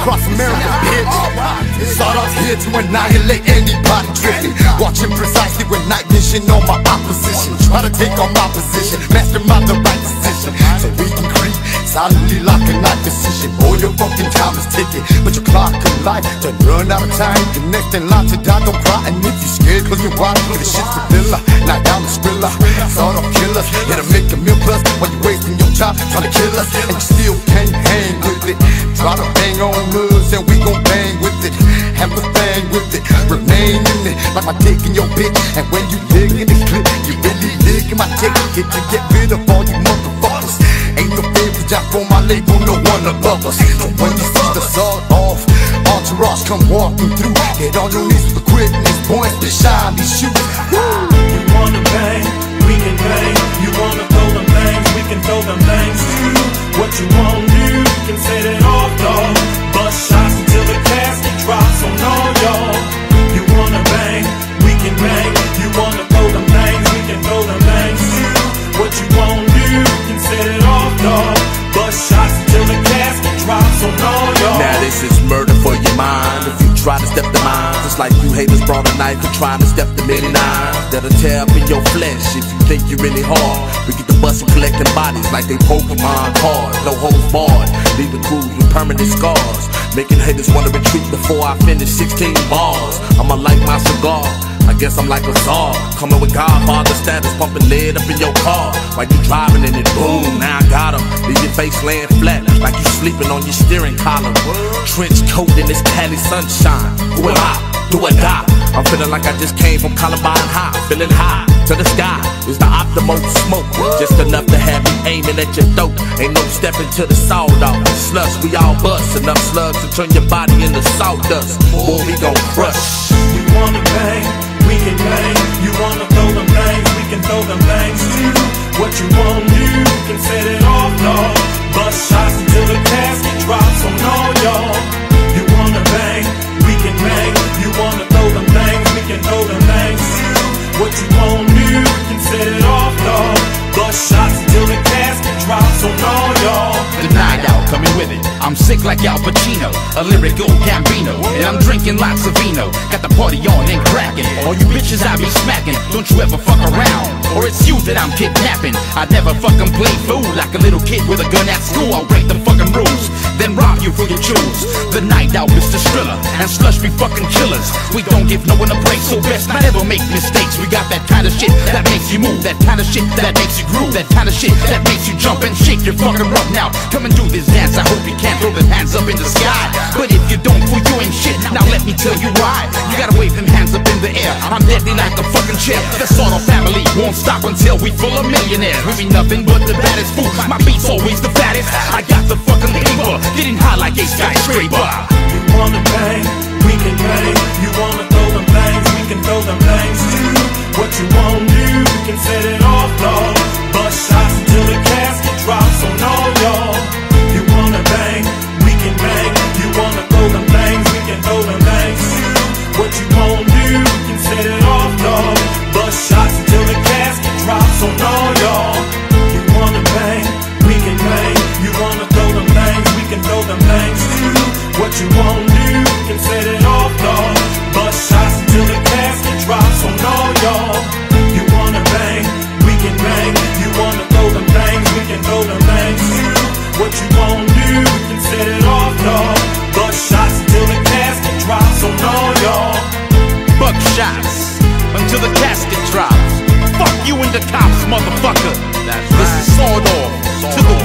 across America, bitch. Sought out here to annihilate anybody tripping. Watching precisely with night vision on my opposition. Try to take on my position, mastermind the right decision. So we can creep, solidly lock a night decision. Boy, your fucking time is ticking, but your clock of life to run out of time. In line to die, don't cry. And if you're scared, close your eyes, the shit's the villa. Knock down the skrilla, sawed off killers. To make a meal plus while you're wasting your time trying to kill us, and you still can't hang with it. Try to on us, and we gon' bang with it. Have a thing with it, remain in it, like my dick in your bitch. And when you dig in the clip, you really dig in my dick. Get to get rid of all you motherfuckers. Ain't no favors out for my label, no one above us. So when you see the sawed off, entourage come walking through. Get on your knees for quickness, boys, to shine these shoes. Woo! To step the mine, just like you haters brought a knife and trying to step the midnight. That'll tear up in your flesh if you think you're really hard. We get the bus and collecting bodies like they Pokemon cards. No holds barred, Leave leaving crews with permanent scars. Making haters wanna retreat before I finish 16 bars. I'ma light my cigar. I guess I'm like a czar, coming with Godfather status, pumping lead up in your car while you driving in it boom. Now I got 'em, leave your face laying flat like you sleeping on your steering column. Trench coat in this Cali sunshine. Who am I? Do or die? I'm feeling like I just came from Columbine High, feeling high to the sky. Is the optimal smoke just enough to have me aiming at your throat? Ain't no stepping to the sawdust. Slugs, we all bust enough slugs to turn your body into sawdust. Boy, we gon' crush. You wanna bang, can bang. You wanna throw them bangs, we can throw them bangs too. What you do, you can set it off, dog. Bust shots until the casket drops on all y'all. You wanna bang, we can bang. You wanna throw them bangs, we can throw them bangs too. What you do, you can set it off, dog. Bust shots until the casket drops on all y'all. The night out coming with it. I'm sick like Al Pacino, a lyrical Gambino, and I'm drinking lots of vino. Got the party on and cracking. All you bitches I be smacking. Don't you ever fuck around, or it's you that I'm kidnapping. I never fucking play fool like a little kid with a gun at school. I'll break the fucking rules, then rob you for your jewels. The Knightowl, Mr. Skrilla, and slush be fucking killers. We don't give no one a break, so best not ever make mistakes. We got that kind of shit that makes you move, that kind of shit that makes you groove, that kind of shit that makes you jump and shake your fucking rump. Now come and do this dance. I hope you can't throw them hands up in the sky. But if you don't, fool, you ain't shit. Now let me tell you why. You gotta wave them hands up in the air. I'm deadly like a fucking chair. The sort of family won't stop until we full of millionaires. We be nothing but the baddest can set it off, dog. Bust shots until the casket drops on all y'all. You wanna bang, we can bang. You wanna throw them bangs, we can throw them too. What you wanna do, you can set it off, dog. Bust shots until the casket drops on all y'all. You wanna bang, we can bang. You wanna throw them bangs, we can throw them too. What you wanna do, you can set it off, y'all. Buck shots until the casket drops. Fuck you and the cops, motherfucker. This is sawed off till the